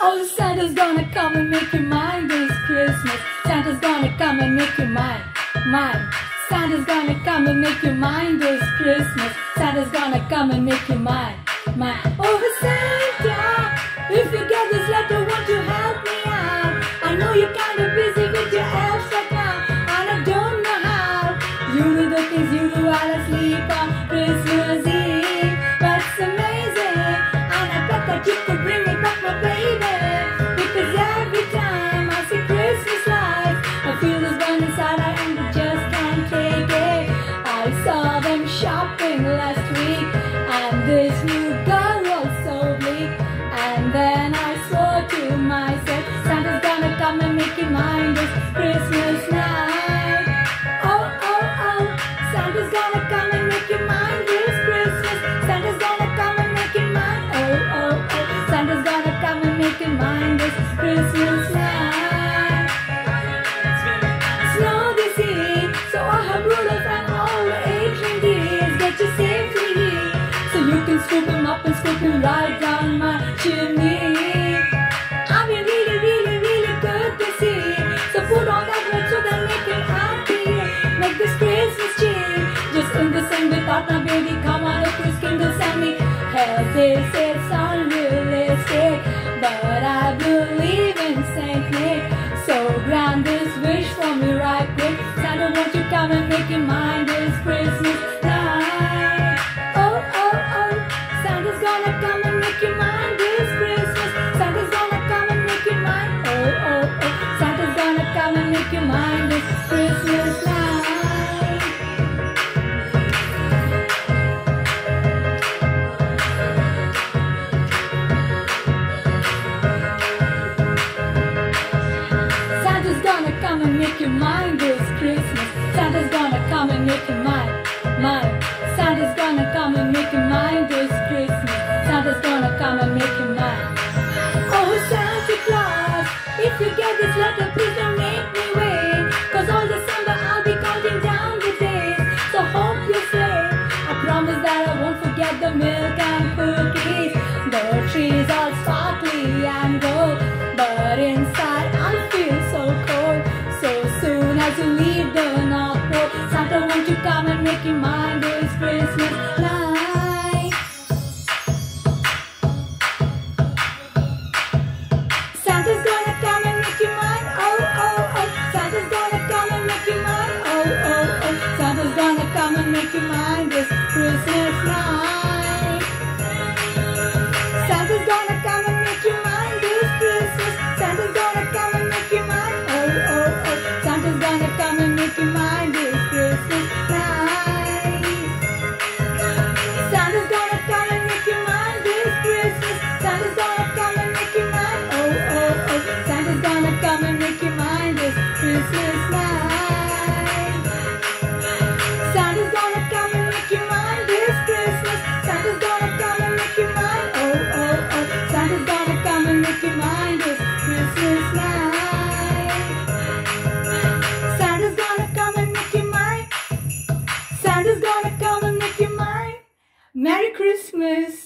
Oh, Santa's gonna come and make you mine this Christmas. Santa's gonna come and make you mine, mine. Santa's gonna come and make you mine this Christmas. Santa's gonna come and make you mine, mine. Oh, this new girl was so bleak. And then I swore to myself, Santa's gonna come and make you mine this Christmas night. Oh, oh, oh, Santa's gonna come and make you mine this Christmas. Santa's gonna come and make you mine. Oh, oh, oh, Santa's gonna come and make you mine this Christmas night. Snow this year, so I have Rudolph and all eight reindeers get you safely here, so you can scoop him up and scoop him right down my chimney. I've been really, really, really good this year, so put on that red so that make him happy. Make this Christmas cheer, just in the same without my baby. Come on, if Chris can send me. Hell, this is unrealistic, but I believe in Saint Nick. So grant this wish for me right quick. Santa, won't you come and make it mine if you Christmas night. Santa's gonna come and make you mine. Santa's gonna come and make you mine. Merry Christmas.